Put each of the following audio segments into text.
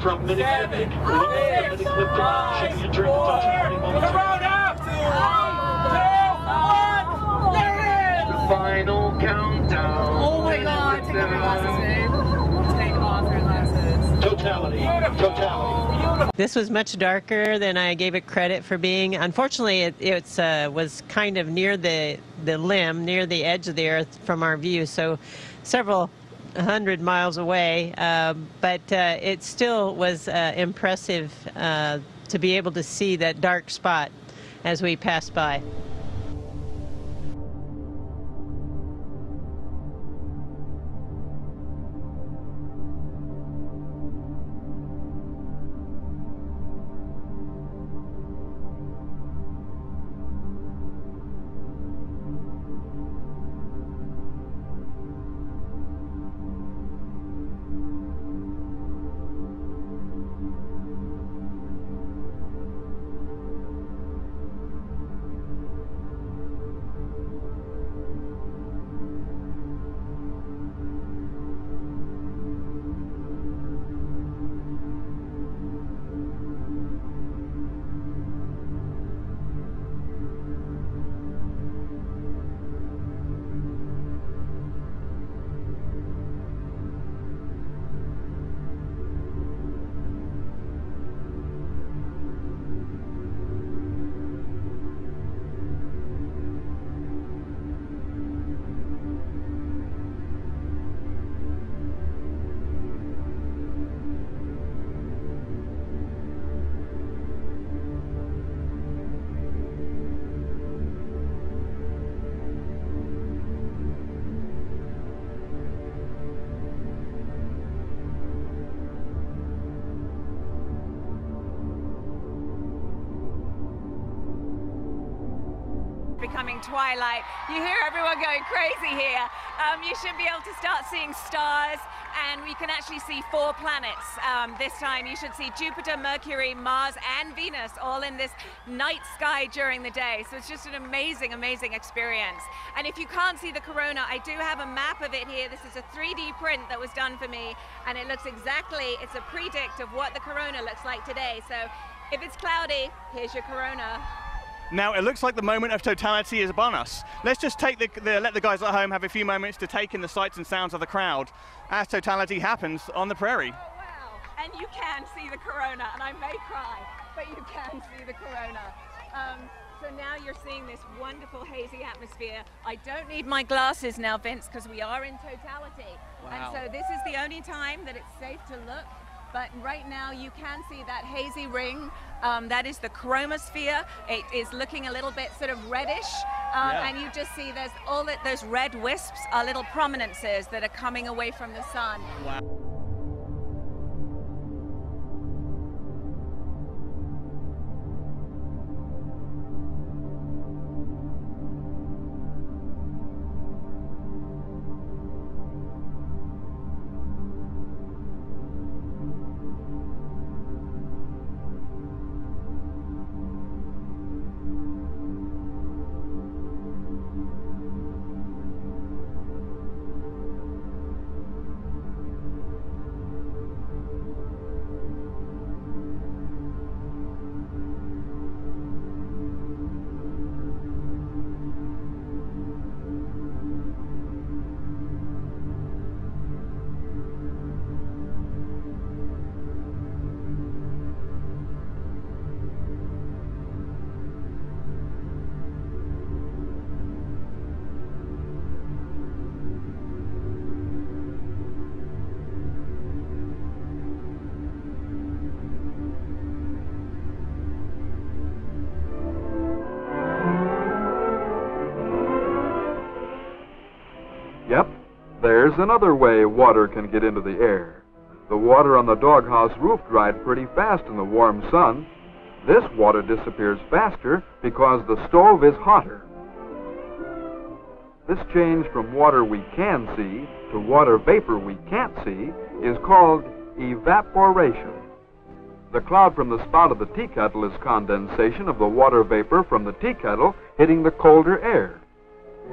from Mini-Clip. Mini-Clip should be entering the top 20 moments. Final countdown. Oh my god, take off your glasses, babe. Take off your glasses. Totality. Totality. This was much darker than I gave it credit for being. Unfortunately, it it's, uh, was kind of near the, the limb, near the edge of the Earth from our view, so several hundred miles away. Uh, but uh, it still was uh, impressive uh, to be able to see that dark spot as we passed by. Twilight. You hear everyone going crazy here. Um, you should be able to start seeing stars, and we can actually see four planets um, this time. You should see Jupiter, Mercury, Mars, and Venus all in this night sky during the day. So it's just an amazing, amazing experience. And if you can't see the corona, I do have a map of it here. This is a 3D print that was done for me, and it looks exactly, it's a predict of what the corona looks like today. So if it's cloudy, here's your corona. Now it looks like the moment of totality is upon us. Let's just take the, the, let the guys at home have a few moments to take in the sights and sounds of the crowd as totality happens on the prairie. Oh, wow. And you can see the corona, and I may cry, but you can see the corona. Um, so now you're seeing this wonderful hazy atmosphere. I don't need my glasses now, Vince, because we are in totality. Wow. And so this is the only time that it's safe to look. But right now you can see that hazy ring. Um, that is the chromosphere. It is looking a little bit sort of reddish. Um, Yeah. And you just see there's all that, those red wisps are little prominences that are coming away from the sun. Yep, there's another way water can get into the air. The water on the doghouse roof dried pretty fast in the warm sun. This water disappears faster because the stove is hotter. This change from water we can see to water vapor we can't see is called evaporation. The cloud from the spout of the tea kettle is condensation of the water vapor from the tea kettle hitting the colder air.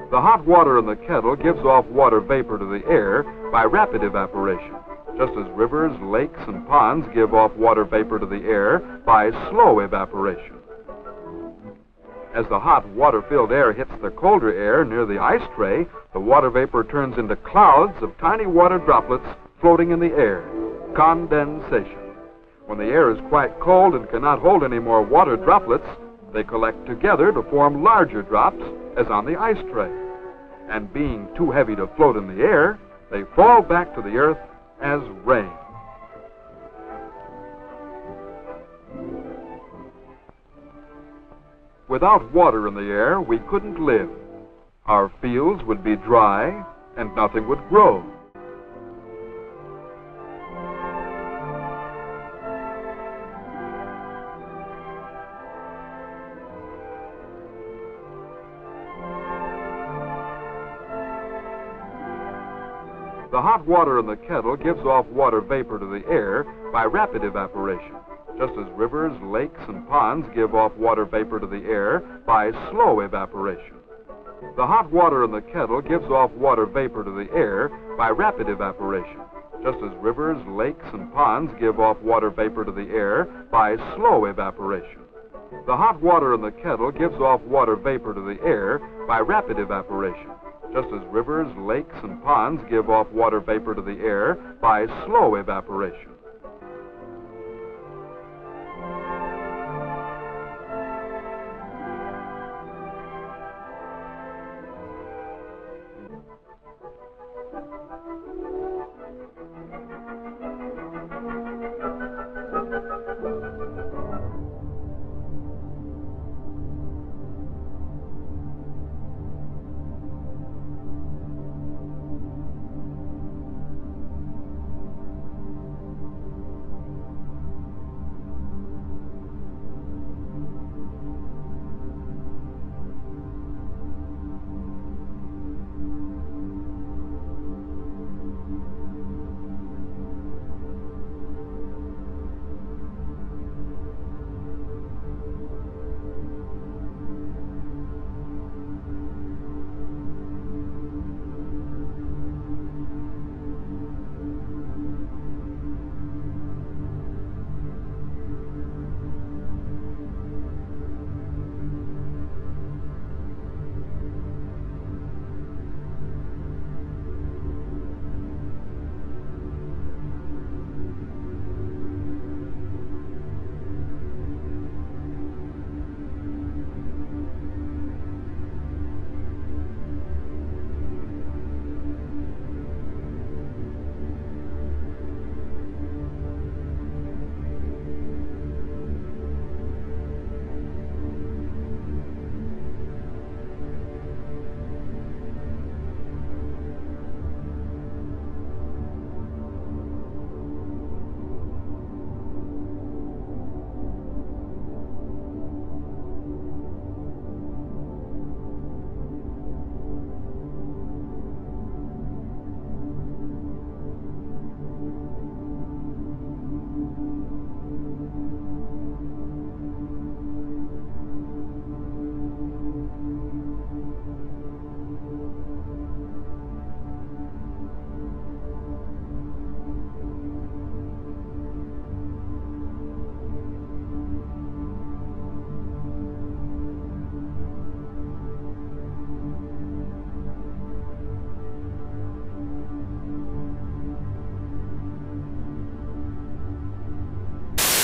The hot water in the kettle gives off water vapor to the air by rapid evaporation. just as rivers, lakes, and ponds give off water vapor to the air by slow evaporation. As the hot water-filled air hits the colder air near the ice tray, the water vapor turns into clouds of tiny water droplets floating in the air. Condensation. When the air is quite cold and cannot hold any more water droplets, they collect together to form larger drops, as on the ice tray. And being too heavy to float in the air, they fall back to the earth as rain. Without water in the air, we couldn't live. Our fields would be dry and nothing would grow. Hot water in the kettle gives off water vapor to the air by rapid evaporation, just as rivers, lakes, and ponds give off water vapor to the air by slow evaporation. The hot water in the kettle gives off water vapor to the air by rapid evaporation, just as rivers, lakes, and ponds give off water vapor to the air by slow evaporation. The hot water in the kettle gives off water vapor to the air by rapid evaporation, just as rivers, lakes, and ponds give off water vapor to the air by slow evaporation.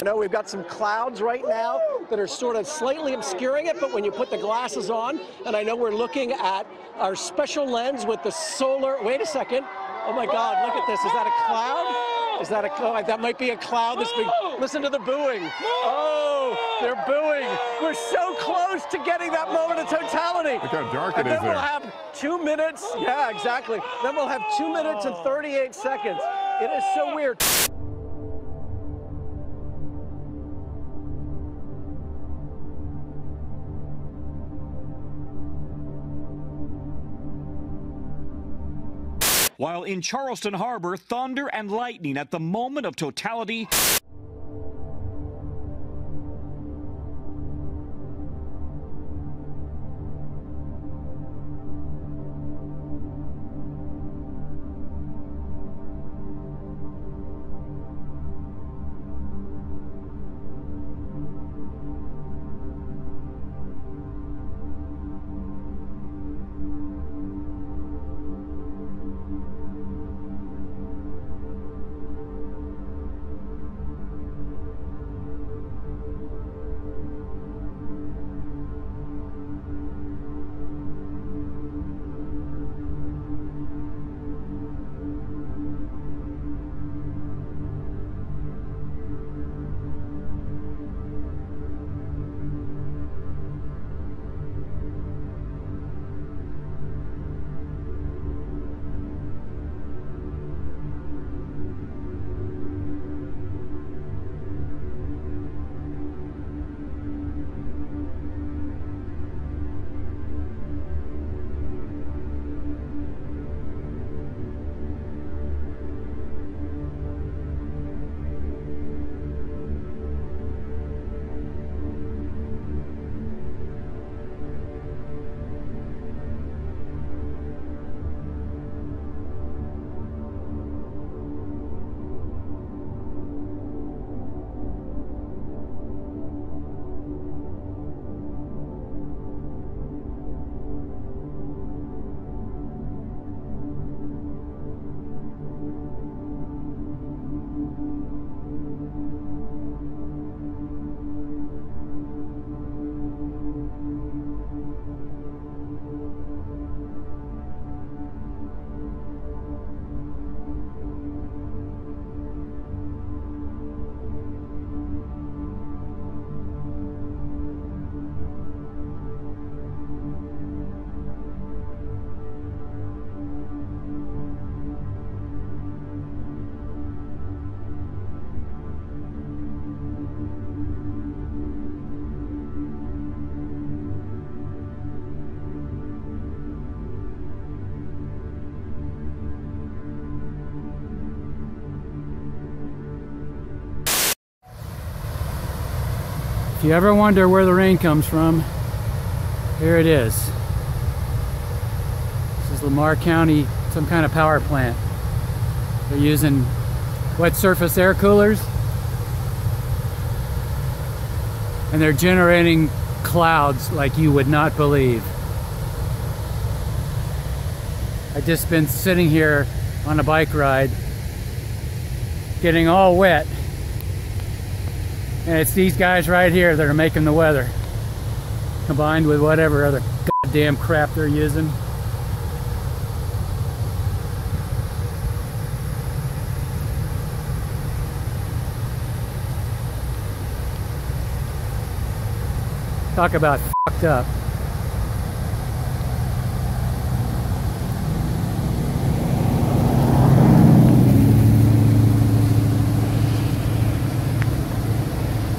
Know we've got some clouds right now that are sort of slightly obscuring it, but when you put the glasses on, and I know we're looking at our special lens with the solar, wait a second. Oh my God, look at this. Is that a cloud? Is that a cloud? Oh, that might be a cloud that's been, listen to the booing. Oh, they're booing. We're so close to getting that moment of totality. Look how dark and it then is we'll there. have two minutes. Yeah, exactly. Then we'll have two minutes and 38 seconds. It is so weird. While in Charleston Harbor, thunder and lightning at the moment of totality. If you ever wonder where the rain comes from, here it is. This is Lamar County, some kind of power plant. They're using wet surface air coolers and they're generating clouds like you would not believe. I just been sitting here on a bike ride getting all wet and it's these guys right here that are making the weather combined with whatever other goddamn crap they're using. Talk about fucked up.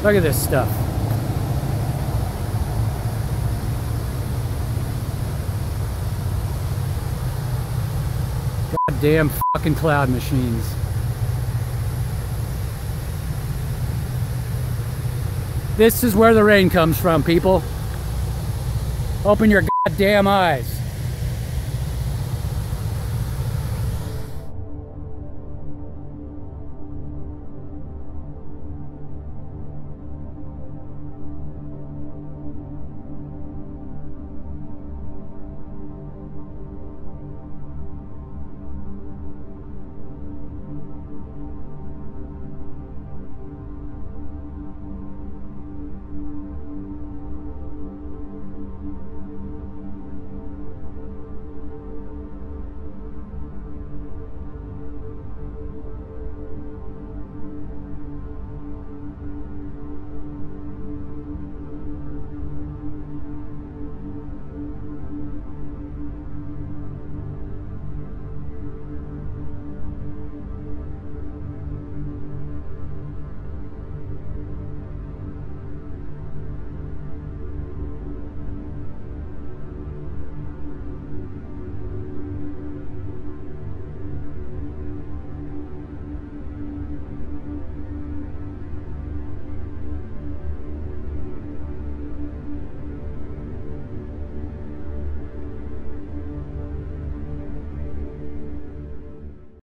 Look at this stuff. Goddamn fucking cloud machines. This is where the rain comes from, people. Open your goddamn eyes.